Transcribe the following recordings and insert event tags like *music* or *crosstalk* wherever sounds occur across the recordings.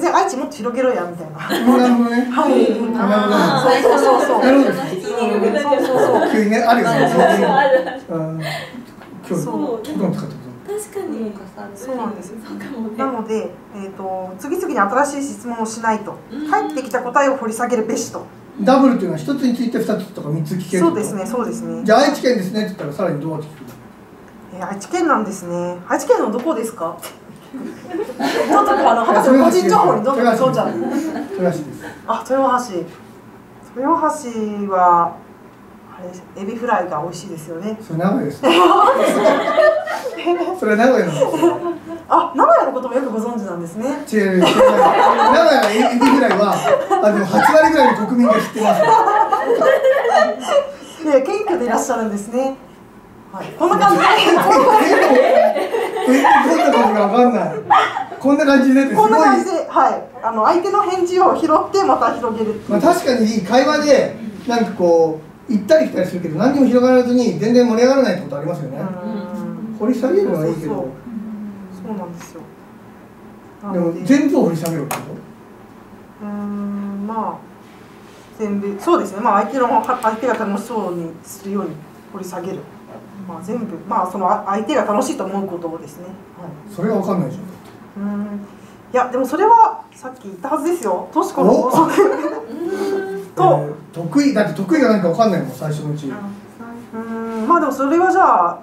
然愛知もっと広げろやみたいな。なるほどね。はい。なるほどそうそうそう。なるほどそうそうそう急にねあるよね。そういうあるあるう。ん今日使って確かにそうなんですよ。そうかもねなので、えー、と次々に新しい質問をしないとうん返ってきた答えを掘り下げるべしと。ダブルっていうのは一つについて二つとか三つ聞けるそうですねそうですね。じゃあ愛知県ですねって言ったらさらにどうやって聞くえー愛知県なんですね。愛知県のどこですか？ちょっとあの博士の個人情報にどんどん飛んじゃう。豊橋です。あ豊橋。豊橋はあれエビフライが美味しいですよね。それ名古屋です。*laughs* それ名古屋なんですよ。あ名古屋のこともよくご存知なんですね。違う違う名古屋のエビフライはあの8割ぐらいの国民が知ってます。いや謙虚でいらっしゃるんですね。はい。こんな感じで。えどんな感じかわかんない。こんな感じでってすごい。こんな感じではい。あの相手の返事を拾ってまた広げるまあ、確かに会話でなんかこう行ったり来たりするけど何にも広がらずに全然盛り上がらないってことありますよね、うん。掘り下げるのはいいけど。そうそうそう。なんですよ。なで。も全部を掘り下げろってこうーんまあ全部そうですね。まあ相手の相手が楽しそうにするように掘り下げるまあ全部まあそのあ相手が楽しいと思うことをですね。はい。とそれが分かんないでしょうーん。いやでもそれはさっき言ったはずですよ。としこの法則。と *laughs* えー得意だって得意が何か分かんないもん最初のうち。うーん。まあでもそれはじゃあ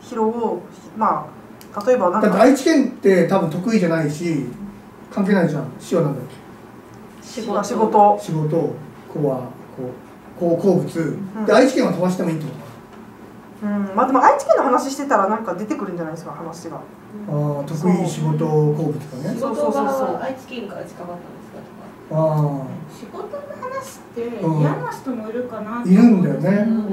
拾おうまあ例えばなんか。だって愛知県って多分得意じゃないし関係ないじゃん。死はなんだっ仕仕事。け仕事。子はこうこう好物、で愛知県は飛ばしてもいいってこうん。まあでも愛知県の話してたらなんか出てくるんじゃないですか話が。あー得意仕事好物とかね。そう。そうそうそう愛知県から近かったんですかとか。あ仕事の話ってうん。嫌な人もいるかなあいるんだよね、う思う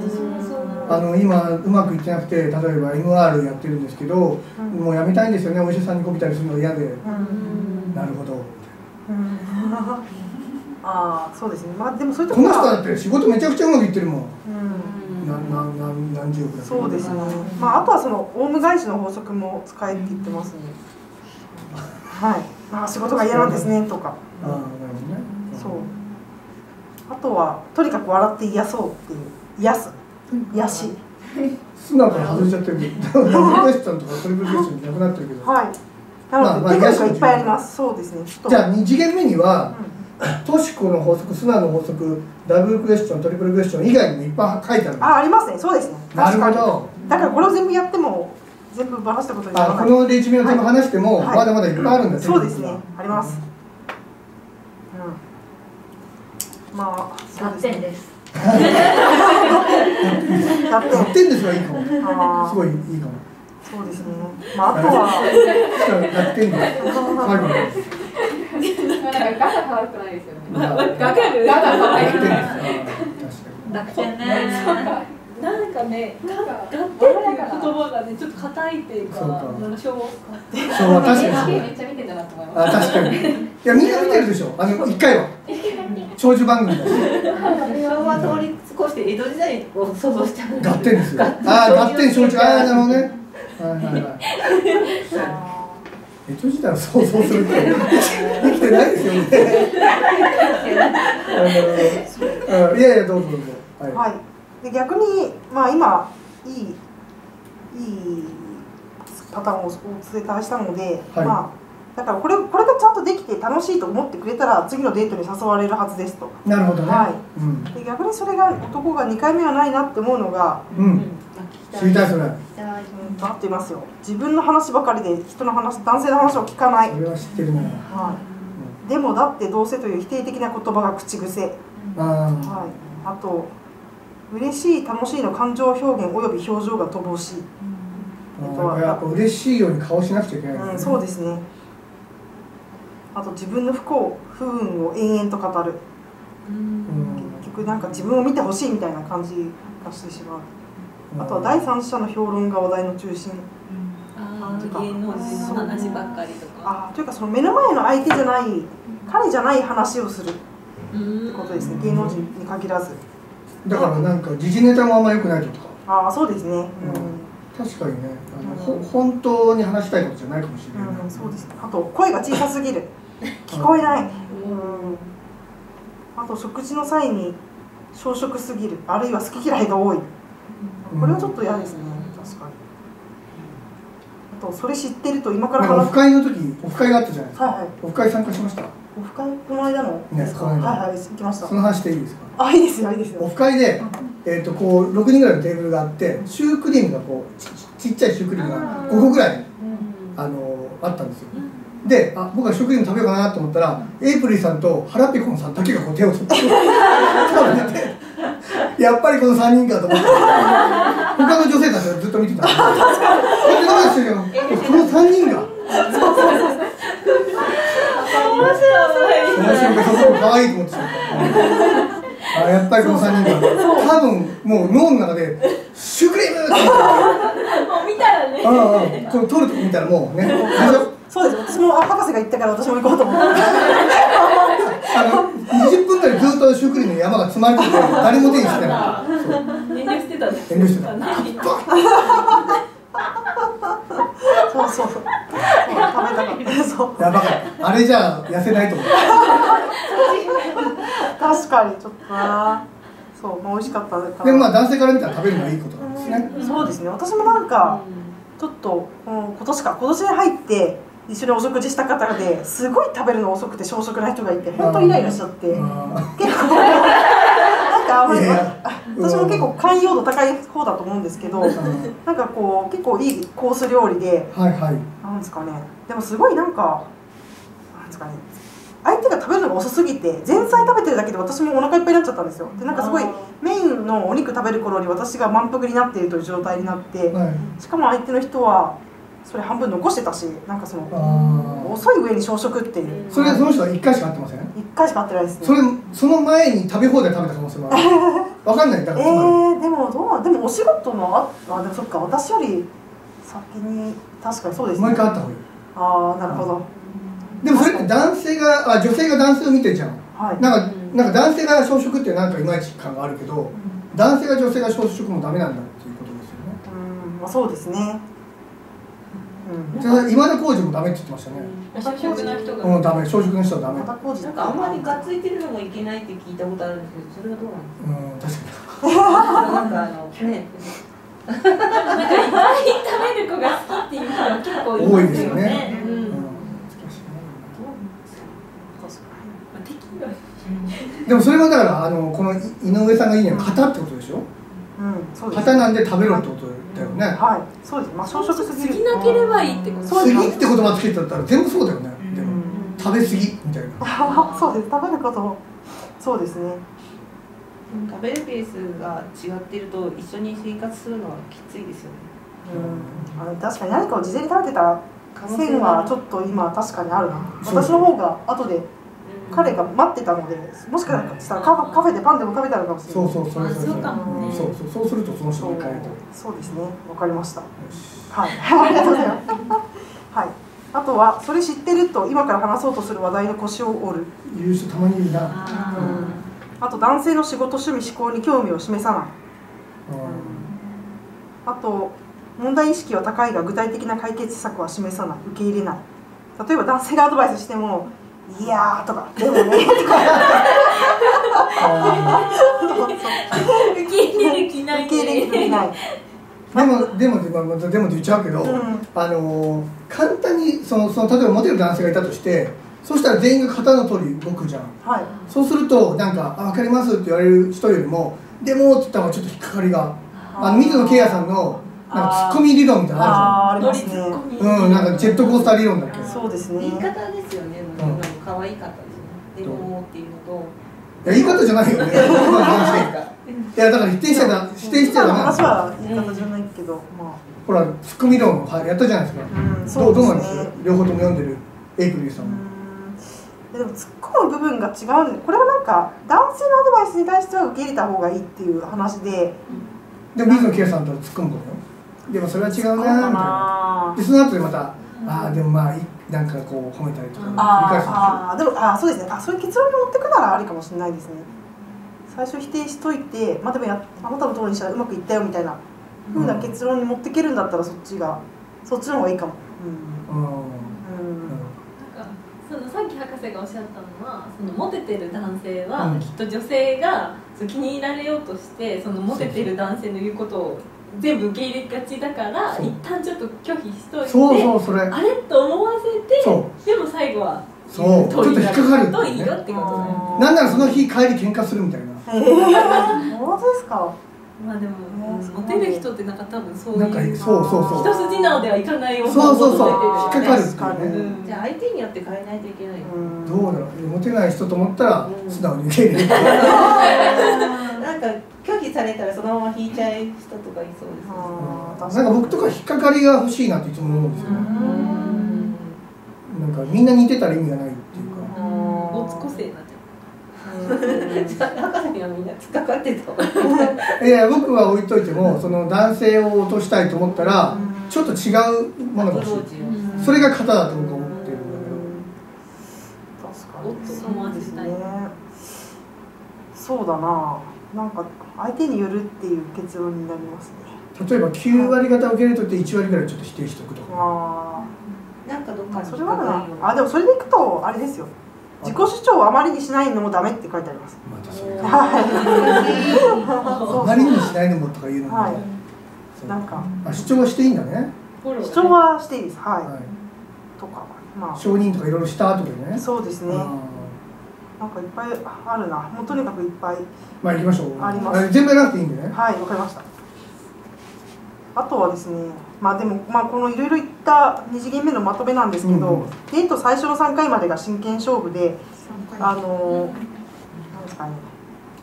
あの今うまくいってなくて例えば MR やってるんですけど、うん。もうやめたいんですよね。お医者さんにこびたりするのが嫌で、うん。なるほど。うん。*laughs* ああそうですね。まあでもそういうとこの人はだって仕事めちゃくちゃうまくいってるもん。うんななな何十億だそうですね。まああとはそのオウム返しの法則も使えって言ってますね。はい。ああ仕事が嫌なんですねとか。ああなるほどね。そう。あとはとにかく笑って癒そうっていう。癒す。癒し。素直から外れちゃってる。ダブルクエスチョンとかトリプルクエスチョンなくなってるけど、はい。なまあまあのでテクニックがいっぱいあります。そうですね。じゃあ2次元目にはうんトシコの法則、スナの法則、ダブルクエスチョン、トリプルクエスチョン以外にもいっぱい書いてあるあありますね。そうですね。なるほど。だからこれを全部やっても全部ばらしたことにならないあこのレジュメを全部話しても、はい。まだまだいっぱいあるんだ、そうですね。あります。うん。まあそう100ですね。点です100 100点点ですがいいかも。すごいいいかも。そうですね。まああとは。*laughs* しかも100点で *laughs* なんかガタ可愛くないですよね。ガわかる。ガタ可愛100点くない。です楽天ね。なんかね「が」なんかがっていう言葉がねちょっと硬いっていうかそうか。なんか昭和確かにめっちゃ見てんだなと思いまあ確かに。いやみんな見てるでしょ。あの1回は。長寿番組だし。昭和通り越して江戸時代を想像しちゃう。合点ですよ。ああ合点承知ああなるほどね。はいはいはい *laughs* 江戸時代を想像するって *laughs* 生きてないですよね。いやいやどうぞどうぞ。はい、はい。で逆にまあ今いいいいパターンをお伝えしたので、はい。まあだからこれこれがちゃんとできて楽しいと思ってくれたら次のデートに誘われるはずですと。なるほどね、はうん。で逆にそれが男が2回目はないなって思うのが、うん知りたいそれ。うん、と合っていますよ。自分の話ばかりで人の話男性の話を聞かない、それは知ってるねはい、でもだってどうせという否定的な言葉が口癖、はい、あああと嬉しい楽しいの感情表現および表情が乏しい、ああやっぱ嬉しいように顔しなくちゃいけない、うん、そうですね。あと自分の不幸不運を延々と語る。うん。結局なんか自分を見てほしいみたいな感じがしてしまうあとは第三者の評論が話題の中心。あー芸能人の話ばっかりとか。あというかその目の前の相手じゃない彼じゃない話をする。ってうんことですね芸能人に限らず。だからなんか時事ネタもあんま良くないとか。ああそうですね。うん、確かにねあの、ほ本当に話したいことじゃないかもしれない、うんそうです。ねあと声が小さすぎる。聞こえない、あと食事の際に小食すぎる。あるいは好き嫌いが多いこれはちょっと嫌ですね。確かに。あとそれ知ってると今からオフ会の時オフ会があったじゃないですか。はいはい。オフ会参加しました？オフ会この間の？ですか、ねはいはい行きました。その話でいいですか？あいいですよいいですよ。オフ会で、えー、とこう6人ぐらいのテーブルがあってシュークリームがこうちちっちゃいシュークリームが5個ぐらいあのあったんですよ。であ僕はシュークリーム食べようかなと思ったらエイプリルさんとハラピコンさんだけがこう手を取って *laughs* やっぱりこの3人かと思って他の女性たちはずっと見てた。んで確かに。この3人が。面白い面白くてそこも可愛いと思ってた。あやっぱりこの3人が。多分もう脳の中でシュークリームってもう見たらねああこの取るとこ見たらもうね。大丈夫そうです。私もあ博士が言ったから私も行こうと思って *laughs* あの20分ぐらいずっとシュークリームの山が積まれてて誰も手にしてなかった。そう遠慮してた。んです遠慮してた。そうそうそうそう食べた。かった。そうやばかった。あれじゃ痩せないと思う確かにちょっとなそう、まあ、美味しかった。からでもまあ男性から見た。ら食べるのがいいことなんですねそうですね私もなんかちょっと、うん、今年か今年に入って一緒にお食事した方ですごい食べるの遅くて小食な人がいて本当イライラしちゃって。結構。*laughs* なんかあんまり私も結構寛容度高い方だと思うんですけどなんかこう結構いいコース料理ではいはい。なんですかね。でもすごいなんかなんですかね。相手が食べるのが遅すぎて前菜食べてるだけで私もお腹いっぱいになっちゃったんですよ。でなんかすごいメインのお肉食べる頃に私が満腹になっているという状態になってはい。しかも相手の人はそれ半分残してたしなんかそのあ遅い上に小食っていう。あそれその人は1回しか会ってません？一回しか会ってないですね。それその前に食べ放題食べた可能性もある。*laughs* わかんない。だからつまり。えー、でもどうでもお仕事のああでもそっか私より先に確かにそうですもうね一回会った方がいい。ああなるほど。でもそれって男性があ女性が男性を見てるじゃん。はい。なんかなんか男性が小食ってなんかいまいち感があるけど男性が女性が小食もダメなんだっていうことですよね。うん。まあそうですね今田耕司もダメって言ってましたね。小食な人がうんダメ。小食の人はダメ。なんかあんまりがっついてるのもいけないって聞いたことあるんですけどそれはどうなんですうん確かに。かなんかあのね。*laughs* なんかいっぱい食べる子が好きっていう人は結構います多いですよね。うん。でもそれはだからあのこのい井上さんがいいのは型ってことでしょ？うんそうです。型なんで食べろってことだよね。はい。そうです。まあ小食すぎる。過ぎなければいいってこと。そうです。過ぎって言葉つけてたら全部そうだよね。でもうん食べ過ぎみたいな。あ *laughs* そうです。食べることそうですね。食べるペースが違ってると一緒に生活するのはきついですよね。うん。あの確かに何かを事前に食べてた可能性線はちょっっと今確かにあるな。私の方が後で彼が待ってたのでもしかしたらカフェカフェでパンでも食べたのかもしれない。そうそうそれそれあそうかもね。そうそうそうするとその人そうに変えるとそうですね。わかりました。よし。はい。*laughs* ありがとうございます。はい。あとはそれ知ってると今から話そうとする話題の腰を折る。言う人たまにいるな。ああと男性の仕事趣味思考に興味を示さない。あと問題意識は高いが具体的な解決策は示さない。受け入れない。例えば男性がアドバイスしても「いやー」とか「でもね」とか受け入れる気ない。受け入れる気ない。でもでもでもでも言っちゃうけど、うん。あのー簡単にそのその例えばモテる男性がいたとしてそしたら全員が型の通り動くじゃん。はい。そうするとなんか「あ分かります」って言われる人よりも「でも」って言った方がちょっと引っかかりがあの水野圭也さんのなんかツッコミ理論みたいなのああーありますね。うんなんかジェットコースター理論だっけ。そうですね。言い方ですよね、可愛かったですよね。でもっていうのと、いや言い方じゃないよね。*laughs* いやだから否定しちゃだ否定しちゃダメ。なんですよ今の話は言い方じゃないけど、まほらツッコミ理論はやったじゃないですか、あ、うん、どそううどうなんです両方とも読んでるエイプリルさんも、うん。でも突っ込む部分が違うんでこれはなんか男性のアドバイスに対しては受け入れた方がいいっていう話で。でも水野圭也さんとは突っ込むこと。よでもそれは違うなみたいな。なでその後でまた、ああでもまあいなんかこう褒めたりとか繰り返すんでしょあーあーでもあーそうですね。あそういう結論に持ってくならありかもしれないですね。最初否定しといてまあでもやあなたの通りにしたらうまくいったよみたいなふうな結論に持っていけるんだったらそっちがそっちの方がいいかも。うん。うん、うん。なんかそのさっき博生がおっしゃったのはそのモテてる男性は、うん。きっと女性がそう気に入られようとしてそのモテてる男性の言うことを全部受け入れがちだからそう。一旦ちょっと拒否しといてそうそうそれ。あれと思わせてそでも最後はそう。ちょっと引っかかるといいよってことね。なんならその日帰り喧嘩するみたいな。えー、本当ですか？まあでも、うん。モテる人ってなんか多分そうなんかいうそうそうそう。一筋縄ではいかない女そうそうそう。引っかかるっていうね。うん。じゃあ相手によって変えないといけないどうだろうモテない人と思ったらうん。素直に受け入れる。*laughs* なんか拒否されたらそのまま引いちゃう人とかいそうですね。なんか僕とか引っかかりが欲しいなっていつも思うんですよね。うん。なんかみんな似てたら意味がないっていうか。没個性になっちゃじゃあ博士にはみんな突っかかってた *laughs* いや僕は置いといてもその男性を落としたいと思ったらちょっと違うものが欲しい。それが型だと僕は思ってるんだ確かおっとにそうだななんか相手によるっていう結論になりますね。例えば9割方受け入れといて1割ぐらいちょっと否定しておくとか。あなんかどっかにあそれはあでもそれでいくとあれですよ。自己主張をあまりにしないのもダメって書いてあります。またそれあまりにしないのもとか言うのもはい。そう。なんか。あ主張はしていいんだね。主張はしていいです。はい、はい。とか。ま承認とかいろいろした後でね。あそうですね。あなんかいっぱいあるな。もうとにかくいっぱい。ーまあ行きましょう。あります。全部やらなくていいんでね。はいわかりました。あとはですねまあでも、まあ、このいろいろ言った2次元目のまとめなんですけど、うんうん。デート最初の3回までが真剣勝負であのなんですかね。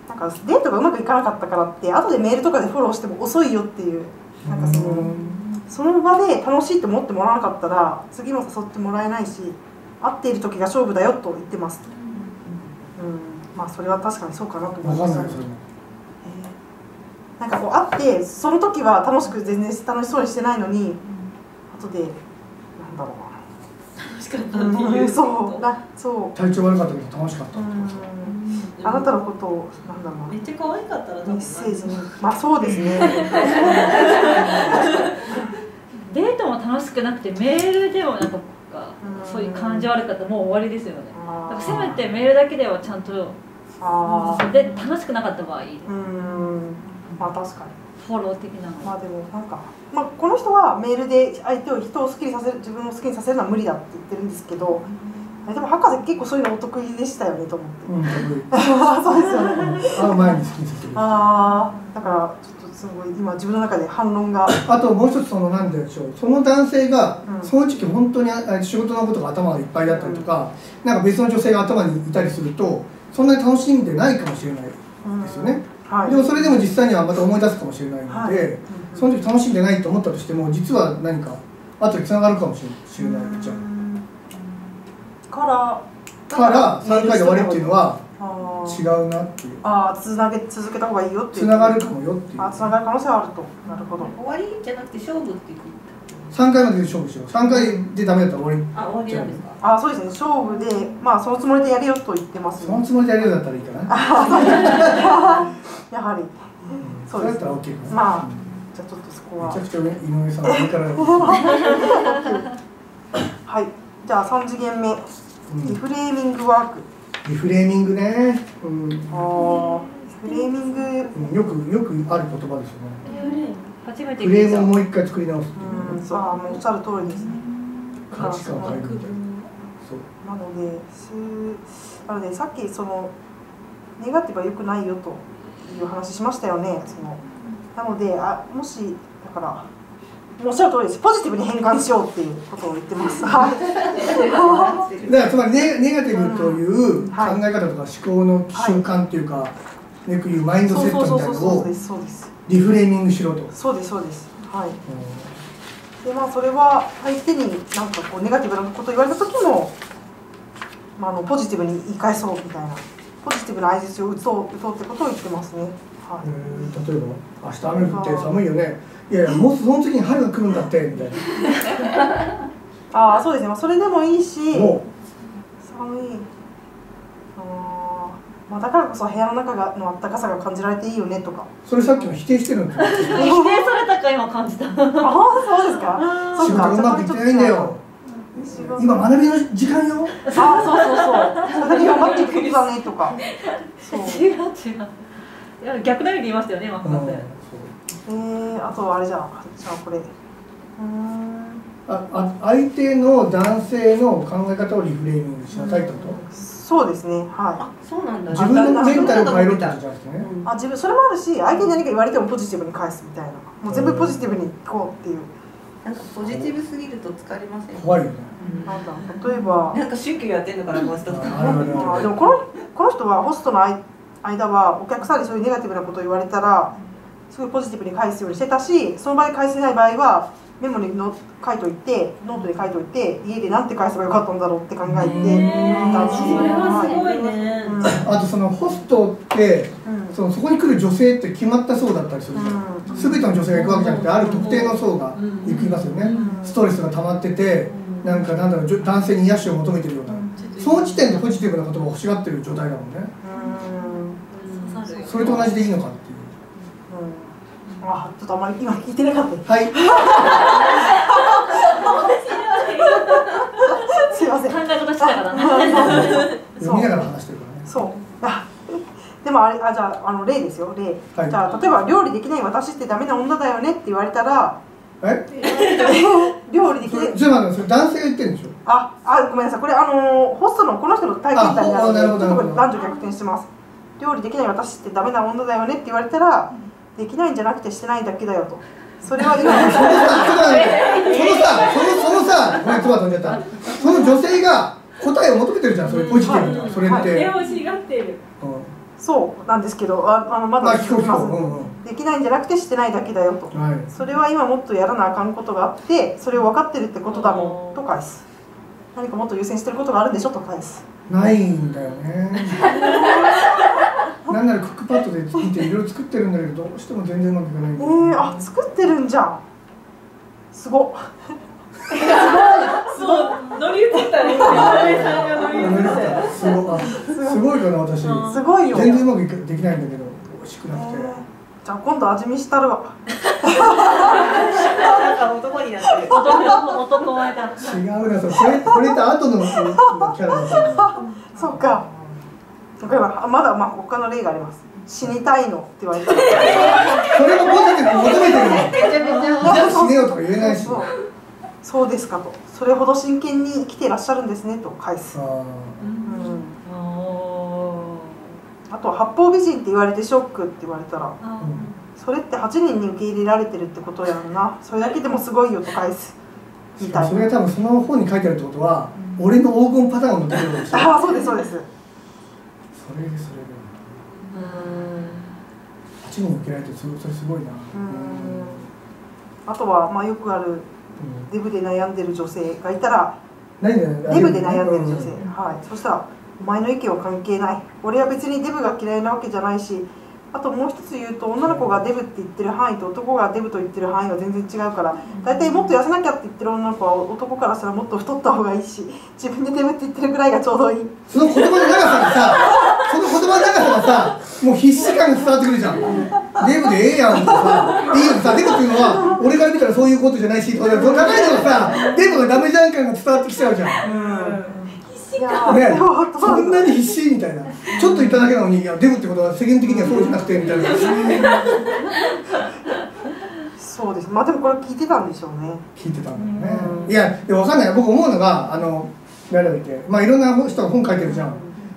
なんかデートがうまくいかなかったからって後でメールとかでフォローしても遅いよっていうなんかそのその場で楽しいと思ってもらわなかったら次も誘ってもらえないし会っている時が勝負だよと言ってます。うんまあそれは確かにそうかなと思います。わかんなんかこう会ってその時は楽しく全然楽しそうにしてないのに後でなんだろ楽しかったうな、ってい *laughs* う。そう。なそう。体調悪かったけど楽しかった。っあなたのことをなんだろう。なめっちゃ可愛かったらメッセージに。まあそうですね。*laughs* デートも楽しくなくてメールでもなんかうん。そういう感情悪かったらもう終わりですよね。だからせめてあメールだけではちゃんとで楽しくなかった場合。うん。まあ確かに。フォロー的なの。まあでもなんか、まあ、この人はメールで相手を人を好きにさせる自分を好きにさせるのは無理だって言ってるんですけどあれでも博士結構そういうのお得意でしたよねと思ってうん。そうですよね会う前に好きにさせるああだからちょっとすごい今自分の中で反論が。あともう一つそのなんでしょう。その男性がうん。その時期本当にあ仕事のことが頭がいっぱいだったりとか、なんか別の女性が頭にいたりするとそんなに楽しんでないかもしれないですよね、はい。でもそれでも実際にはまた思い出すかもしれないので、はい。その時楽しんでないと思ったとしても実は何か後でつながるかもしれないじゃんからから3回で終わりっていうのは違うなっていう。あーつなげ続けた方がいいよっていう。つながるかもよっていう。あつながる可能性はあると。なるほど。終わりじゃなくて勝負っていう3回までで勝負しよう。3回でダメだったら終わり。あ終わりなんですか？あそうですね。勝負でまあそのつもりでやるよと言ってます。ねそのつもりでやるようだったらいいかな *laughs* やはり。うん。そうです。れだったら OK かな。まあうん。じゃあちょっとそこは。めちゃくちゃ上井上さん上からはい。じゃあ3次元目。うん。リフレーミングワークリフレーミングね、うん。あフレーミング。うんよくよくある言葉ですよね。初めてフレームをもう一回作り直すっていう。あーもうおっしゃる通りですね。価値観を変えるみたいな。そう。なのですなのでさっきそのネガティブは良くないよという話しましたよね。そのなのであもしだからおっしゃる通りです。ポジティブに変換しようっていうことを言ってます。はい。だからつまりネネガティブという考はい。え方とか思考の瞬間っていうか、ねこういうマインドセットみたいなのをリフレーミングしろと、うんそうですそうです。はい。でまあそれは相手になんかこうネガティブなこと言われた時も、まあ、あのポジティブに言い返そうみたいな。ポジティブな相槌を打とう打とうってことを言ってますねはい。えー例えば「明日雨降って寒いよね」いやいやもうその次に春が来るんだってみたい *laughs* ああそうですね、まあ、それでもいいしなも寒い。あー、まあ、だからこそ部屋の中がの暖かさが感じられていいよねとか。うそれさっきの否定してるんですよ否定されたか今感じた。*laughs* ああそうですか。仕事がうまくいってないんだよ今学びの時間よ。あそうそうそう。それだけ頑張っていくことだねとか。そう。*laughs* 違う違う逆の意味で言いましたよねマコさんってえー、あとあれじゃん。じゃあこれ。うーん。ああ相手の男性の考え方をリフレーミングしなさいってことそうですね。はあそうなんだ。自分のメンタルを変えろってことじゃなくてね。いあ自分それもあるし相手に何か言われてもポジティブに返すみたいな。もう全部ポジティブにいこうっていう。なんかポジティブすぎると疲れません怖いよね。なんだ。例えば。なんか宗教やってんのかなこの人あるあるまああるでもこのこの人はホストの間間はお客さんにそういうネガティブなことを言われたらすごいポジティブに返すようにしてたしその場で返せない場合はメモにの書いといてノートに書いといて家でなんて返せばよかったんだろうって考えてみたしそれはすごいね。あとそのホストってうん。そのそこに来る女性って決まった層だったりするじゃん。うん。全ての女性が行くわけじゃなくてある特定の層が行きますよね。ストレスが溜まっててなんかなんだろうじょ男性に癒しを求めてるような。その時点でポジティブな言葉を欲しがってる状態だもんねそれと同じでいいのかっていう。うん。あちょっとあんまり今聞いてなかった。はい。*laughs* すいません。考え方してたからね。*laughs* 読みながら話してるからね。そう。あでもあれあじゃああの例ですよ。例、はい。じゃあ例えば料理できない私ってダメな女だよねって言われたらえ？*laughs* 料理できない。それじゃあ待ってそれ男性が言ってるんでしょ？ああごめんなさい。これあのホストのこの人の体験談になるので男女逆転してます料理できない私ってダメな女だよねって言われたらできないんじゃなくてしてないだけだよとそれは今そのさ、そのさ、そのそのさ、ごめん、つば飛んじゃった。その女性が答えを求めてるじゃん、それポジティブな、それって。手をしがってるうんそうなんですけどああのままあ、だ聞ますうんうん。できないんじゃなくてしてないだけだよとはい。それは *laughs* 今もっとやらなあかんことがあってそれを分かってるってことだもんと返す何かもっと優先してることがあるんでしょと返すないんだよね。なんならクックパッドで見ていろいろ作ってるんだけど、どうしても全然うまくいかないんえー、あ作ってるんじゃん。すごっ。*laughs* そう乗り移ったね。山根さんが乗り移ったすごあすごいかな、私。すごいよ。全然うまくいかできないんだけど、美味しくなくて。えーじゃあ今度味見したるわ。なんか男になってる。男男前だ。違うな、それこれと後のキャラだったのそっかわかりまだまあ他の例があります。死にたいのって言われたら。それもポジティブに求めてるの。めちゃめちゃじゃあ死ねよとか言えないし。そう。そうですかと。それほど真剣に生きていらっしゃるんですねと返す、あうん、おあとは八方美人って言われてショックって言われたら。ー。うんそれって8人に受け入れられてるってことやんな。それだけでもすごいよと返す。みたい。なそれが多分その本に書いてあるってことは、俺の黄金パターンを乗ってくるわけでしょああそうですそうですそれでそれで8人受けられてそれそれすごいなうん。あとはまあよくあるうん。デブで悩んでる女性がいたらデブで悩んでる女性、うん。はい、そしたら「お前の意見は関係ない。俺は別にデブが嫌いなわけじゃないしあともう一つ言うと女の子がデブって言ってる範囲と男がデブと言ってる範囲は全然違うから大体もっと痩せなきゃって言ってる女の子は男からしたらもっと太った方がいいし自分でデブって言ってるぐらいがちょうどいい。その言葉の長さがさその言葉の長さがさもう必死感が伝わってくるじゃん。デブでええやんとかさ。いいよさ。デブっていうのは俺から見たらそういうことじゃないしとかその長いのがさデブがダメじゃん感が伝わってきちゃうじゃん。いやーねそんなに必死みたいな。ちょっと言っただけなのにいやデブってことは世間的にはそうじゃなくてみたいな。そうです。まあでもこれ聞いてたんでしょうね。聞いてたんだよね。いやでも分かんない。僕思うのがあの誰だっけ。まあいろんな人が本書いてるじゃん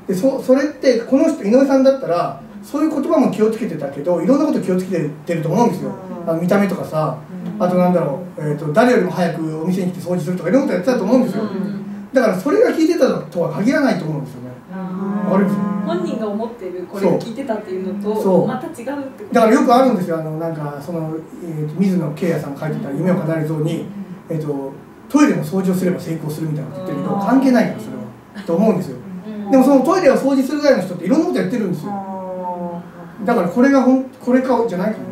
でそそれってこの人井上さんだったらそういう言葉も気をつけてたけどいろんなこと気をつけてると思うんですよ。うん。あの見た目とかさ。あとなんだろう、えー、と誰よりも早くお店に来て掃除するとかいろんなことやってたと思うんですよ。だからそれが聞いてたとは限らないと思うんですよねあれ本人が思ってるこれを聞いてたっていうのとまた違うってこと。だからよくあるんですよ。あのなんかその、えーと水野圭也さんが書いてた「夢を叶える像に」えーとトイレの掃除をすれば成功するみたいなこと言ってるけど関係ないからそれは。と思うんですよでもそのトイレを掃除するぐらいの人っていろんなことやってるんですよ。だからこれがほんこれかじゃないからね。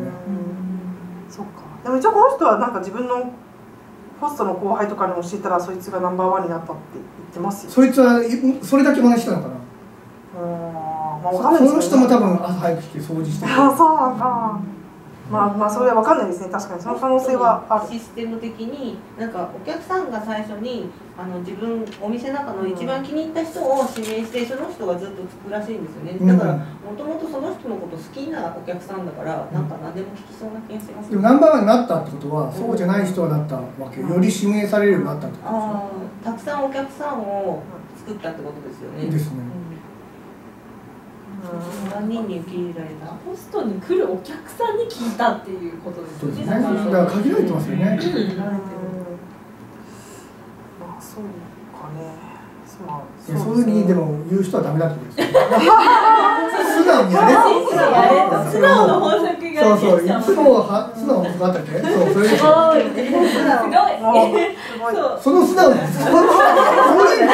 そっか。でも一応この人はなんか自分のホストの後輩とかに教えたらそいつがナンバーワンになったって言ってますよそいつはいそれだけ真似したのかな。うんまあわそかんないですその人も多分朝早く来て掃除してる。あそうなんだまあまあそれは分かんないですね。確かに。その可能性はある。システム的になんかお客さんが最初にあの自分お店の中の一番気に入った人を指名してその人がずっとつくらしいんですよね。うん。だからもともとその人のこと好きなお客さんだからなんか何でも聞きそうな気がしますでもナンバーワンになったってことはそうじゃない人がなったわけよ。り指名されるようになったってこああたくさんお客さんを作ったってことですよね。とですね何人に受け入れられた？ホストに来るお客さんに聞いたっていうことですよね。だから。限られてますよね。うん。まあそうかねまあいやそういうふうにでも言う人はダメだってことですよ。*laughs* 素直にやれ素直の法則がそうそう。いつもは素直の法則あったっけそうそれすごいもうすごい。そうその素直。ですそういう意味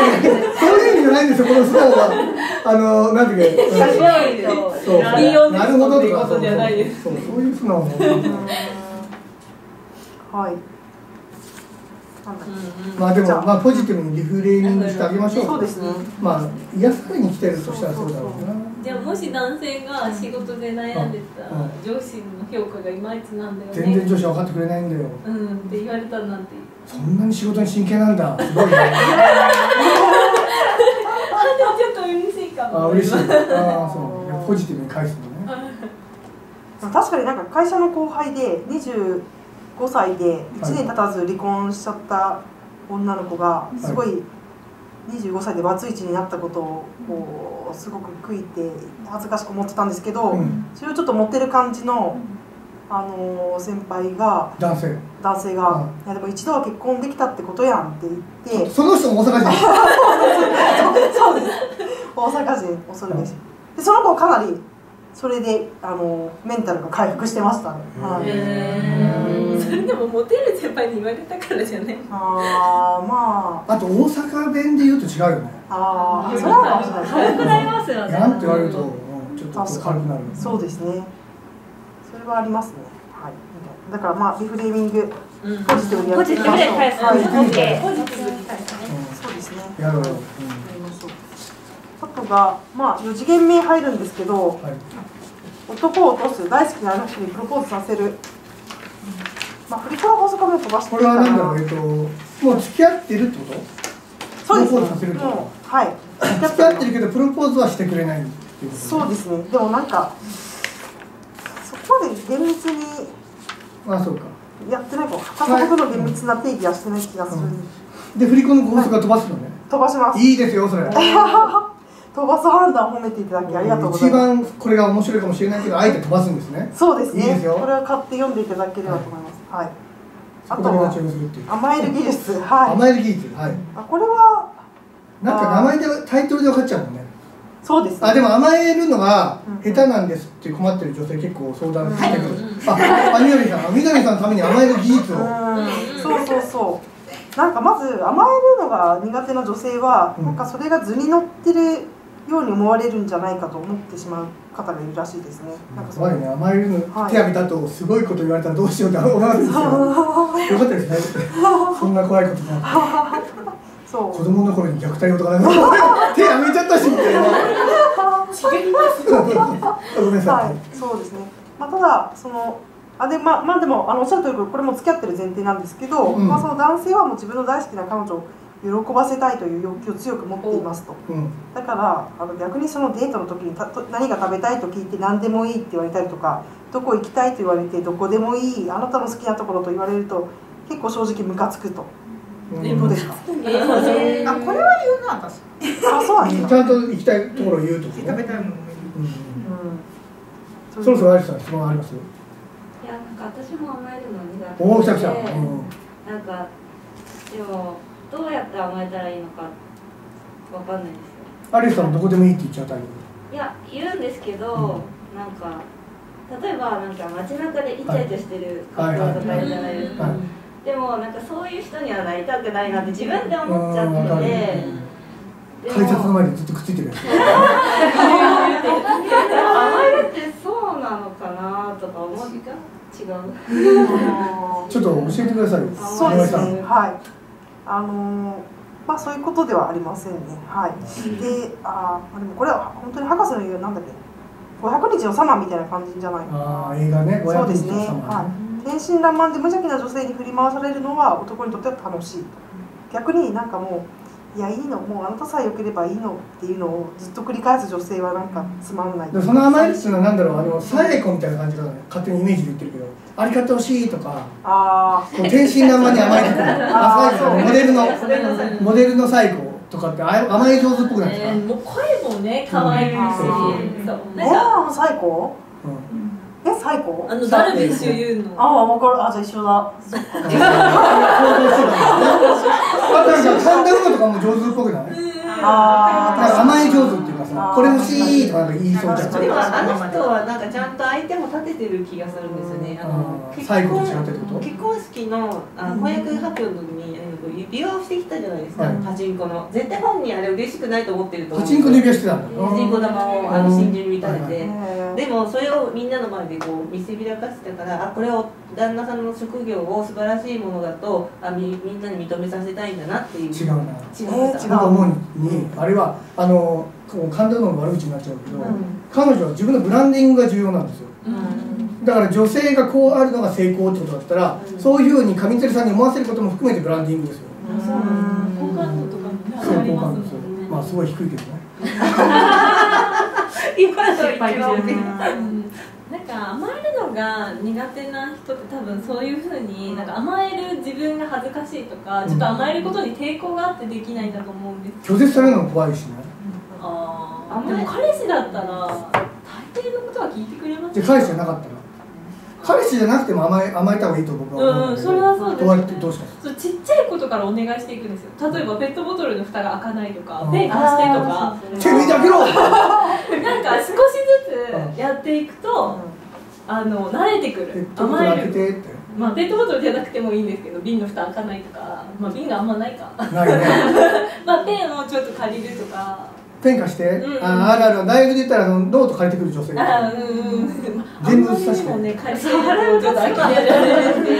そうい。う意味じゃないんですよこの素直はあのなんていうかなるほどとかそう。そうそういう素直な。はい。まあでもまあポジティブにリフレーミングしてあげましょう。そうですね。まあ癒されに来てるとしたらそうだろうな。じゃあもし男性が仕事で悩んでたらうん上司の評価がいまいちなんだよね。全然女子分かってくれないんだよ。うん。って言われたらなんて。そんなに仕事に真剣なんだ。すごいね *laughs* あでもちょっと嬉しいかもあ嬉しい。ああそう。ポジティブに返すのね。確かになんか会社の後輩で25歳で1年経たず離婚しちゃった女の子がすごい25歳でバツイチになったことをこうすごく悔いて恥ずかしく思ってたんですけど、うん。それをちょっと持ってる感じの、あのー先輩が男性。男性が「い。やでも一度は結婚できたってことやん」って言って。その人も大阪人。*laughs* そうです大阪人恐るべしでその子かなりそれで、あのーメンタルが回復してましたね、それでもモテる先輩に言われたからじゃない？あーまあ。と大阪弁で言うと違うよね。ああーそれはかもしれないです軽くなりねますよね。なんて言われると、うん、ちょっと軽くなるそうですね。それはありますね。はい。だからまあリフレーミングうん。ポジティブにやポジティブっていきましょう。で返すはいポジティブで OK ポジティブに返すね。そうですね。うん、やろう。うあとがまあ4次元目入るんですけどうん、はい。男を落とす大好きなあの人にプロポーズさせる。まあ振り子の法則はもう飛ばしてこれはいいか何だろうえっともう付き合ってるってこと？そうです。プロポーズさせるってこと？もうはい。付き合ってるけどプロポーズはしてくれないっていうこと？そうですね。でもなんかそこまで厳密にあそうか。やってないか家族の厳密な定義はしてない気がする、うんで振り子の法則は飛ばすのね？飛ばします。いいですよそれ *laughs* 飛ばす判断を褒めていただきありがとうござい一ます。番これが面白いかもしれないけどあえて飛ばすんですね。そうですね。いいですよ。これは買って読んでいただければと思います。はい、あとはそこで立ち読みするっていう。甘える技術。*laughs* はい。甘える技術。はい。あこれはなんか名前でタイトルで分かっちゃうもんね。そうですね。あでも甘えるのがうん。下手なんですって困ってる女性結構相談してくる、うん。ああみどりさん。あみどりさんのために甘える技術を、うん。そうそうそう。なんかまず甘えるのが苦手な女性は、うん。なんかそれが図に乗ってるように思われるんじゃないかと思ってしまう方がいるらしいですね。なんか怖いね。甘えるのはい。手挙げたとすごいこと言われたらどうしようって思うんですよ。*laughs* よかったですね。そんな怖いことな *laughs* そう。子供の頃に虐待をとか *laughs* 手挙げちゃったしみたいな。ごめんなさはい。い、そうですね。まあ、ただ、その。あでまあ、まあでもあのおっしゃる通りこれも付き合ってる前提なんですけど、うん。まあ、その男性はもう自分の大好きな彼女を喜ばせたいという欲求を強く持っていますと。うん。だからあの逆にそのデートの時にたと何が食べたいと聞いて何でもいいって言われたりとかどこ行きたいと言われてどこでもいいあなたの好きなところと言われると結構正直ムカつくと。うん。どうですか？あこれは言うな私。あそうなんですか、ちゃんと行きたいところを言うと食べたいものもうん。うん、そろそろアリスさん質問あります？いやなんか私も甘えるの苦手で。おお来た来た、うん。なんかでもどうやって甘えたらいいのかわかんないですよ。アリスさんはどこでもいいって言っちゃうタイいや言うんですけど、うん。なんか例えばなんか街中でイチャイチャしてるカップルとかいるじゃないですか、はい。でもなんかそういう人にはなりたくないなって自分でプ思っちゃってて。で改札の前にずっとくっついてるやつ。甘えるってそうなのかなとか思う。違う。ちょっと教えてくださいよ。そうですね。はい。あのーまあそういうことではありませんね。はい。で、ああでもこれは本当に博士の言うなんだっけ。500日のサマーみたいな感じじゃないかああ映画ね500そうですねはい天真爛漫で無邪気な女性に振り回されるのは男にとっては楽しい逆になんかもういやいいの。もうあなたさえ良ければいいのっていうのをずっと繰り返す女性はなんかつまんない。その甘えるっていうのはなんだろうあのサエコみたいな感じかな勝手にイメージで言ってるけど。あれ買ってほしいとかあこう天真爛漫に甘えてくる。*laughs* あサモデルのモデルのサイコ。とかってああ甘え上手っぽくないですか、えーもう声もね可愛いし、うん。そう。ーえなんかー、最高うんえ最高。あのダルビッシュ有の？ああ分かる。あじゃあ一緒だ。*laughs* そっ *laughs* か想像してたんですねあとなんか神田馬とかも上手っぽくない？あなんか甘え上手っていうかさこれ欲しいとか言いそうじゃん。でもあの人はなんかちゃんと相手も立ててる気がするんですよね。あのあー最後と違ってってこと？結婚式の婚約発表の時に指輪をしてきたじゃないですか、はい。パチンコの。絶対本人あれ嬉しくないと思ってると思うパチンコの指輪してたんだパチンコ玉をあの真珠に見立てて、へでもそれをみんなの前でこう見せびらかしてたからあこれを旦那さんの職業を素晴らしいものだとあみみんなに認めさせたいんだなっていう。違うな。違う。えー違う思う。にあれはあのこう神田馬の悪口になっちゃうけど、彼女は自分のブランディングが重要なんですよ。だから女性がこうあるのが成功ってことだったら、うん。そういうふうに上鶴さんに思わせることも含めてブランディングですよ、そうなん。です好感度とかま好感度ですよすもんね。まあすごい低いけどね。*laughs* 今の一番甘えるのが苦手な人って多分そういうふうになんか甘える自分が恥ずかしいとかちょっと甘えることに抵抗があってできないんだと思うんです。拒絶されるのも怖いしね。あー。でも彼氏だったら大抵のことは聞いてくれますじゃあ彼氏じゃなかったら。彼氏じゃなくても甘え甘えた方がいいと僕は思うんだけど、うんそれはそうですね。どうやってどうします？そうちっちゃいことからお願いしていくんですよ。例えばペットボトルの蓋が開かないとかうん。ペン貸してとか。手抜いてあげろ *laughs* なんか少しずつやっていくとあの慣れてくる。甘える。まあペットボトルじゃなくてもいいんですけど瓶の蓋開かないとかまあ瓶があんまないか。ないね。*laughs* まあペンをちょっと借りるとか。ペン貸して、うんああるある。大学で言ったらノート借りてくる女性。あーうんうん。全部あんまり刺してにもね借りてる。とちょっと呆れられるんで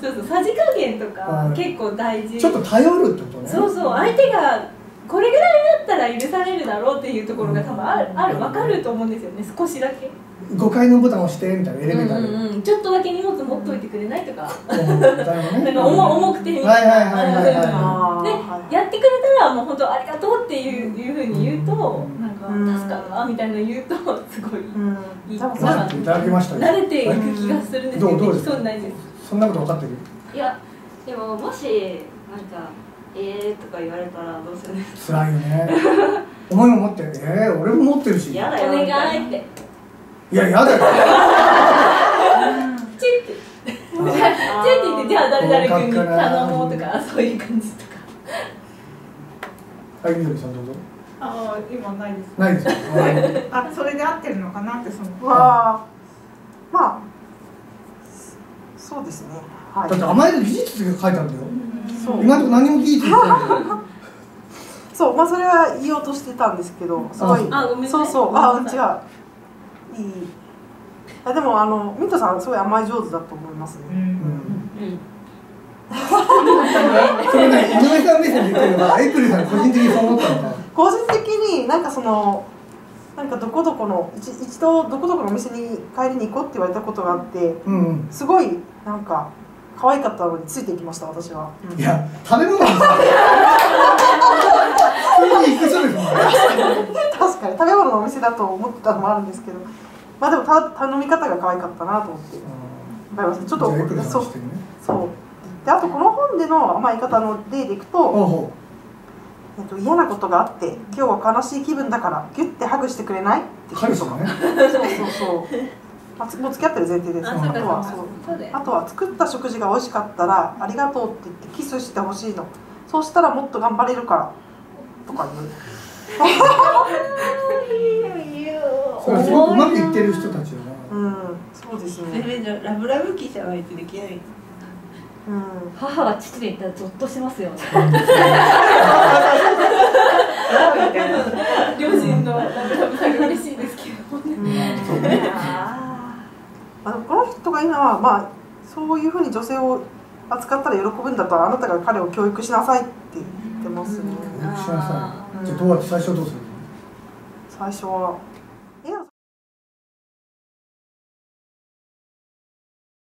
そうそう。さじ加減とかうん結構大事。ちょっと頼るってことね。そうそう。相手がこれぐらいだったら許されるだろうっていうところが多分あるある。分かると思うんですよね。少しだけ5階のボタン押してみたいなエレベーターで、うんうんうん。ちょっとだけ荷物持っといてくれないとか。うん *laughs* なんか重重くてみたいなはいはいはいはいはいあでーやってくれたらもう本当ありがとうっていういうふうに言うとうんなんか助かるわみたいなの言うとすごいうんいい多分分かっていただきましたよ慣れていく気がするんですよできどうどうですかそうにないですそんなこと分かってるいやでももしなんか「えー」とか言われたらどうするんです辛いよね思いも持ってえー、俺も持ってるしいややだよお願いってやだよ。*laughs* チッて。チッて言ってじゃあ誰々君に頼もうとかそういう感じとか。はいみどりさんどうぞ。ああ今ないです。ないですか？あそれで合ってるのかな？ってそのはまあそうですね。はい。だって甘える技術って書いてあるんだよ。そう。今のと何も技術言ってないんだよそう。まあそれは言おうとしてたんですけどすごい。あごめんね。そうそう。あうん違ういいあでもあのミントさんすごい甘え上手だと思いますね、うん。うん。それね井上さん。目線で言ってるのがエイプリルさん。個人的にそう思ったのか個人的になん。かそのなん。かどこどこの一一度どこどこのお店に帰りに行こうって言われたことがあってうん。うん。すごいなん。か可愛かったのについていきました私は、いや食べ物にさ普通に行く人ですもん。ね確かに食べ物のお店だと思ってたのもあるん。ですけどまあでもた頼み方が可愛かったなと思って。わかります？ちょっとじゃあエイプリルさそう。そう。であとこの本での甘え方の例でいくと、えっと、嫌なことがあって今日は悲しい気分だからギュッてハグしてくれない？ってう彼氏がね。そうそうそう。あつもう付き合ってる前提ですあとはそうあとは作った食事が美味しかったらありがとうって言ってキスしてほしいのそうしたらもっと頑張れるからとか言ううまくいってる人たちよなうんそうですそねれじゃラブラブ記者はいつできない。うん。母が父に言ったらゾッとしますよね。両親のラブラブさが嬉しいですけどね。あのこの人が今はまあそういうふうに女性を扱ったら喜ぶんだったらあなたが彼を教育しなさいって言ってますね。教育しなさあいじゃあどうやって最初はどうするの？最初は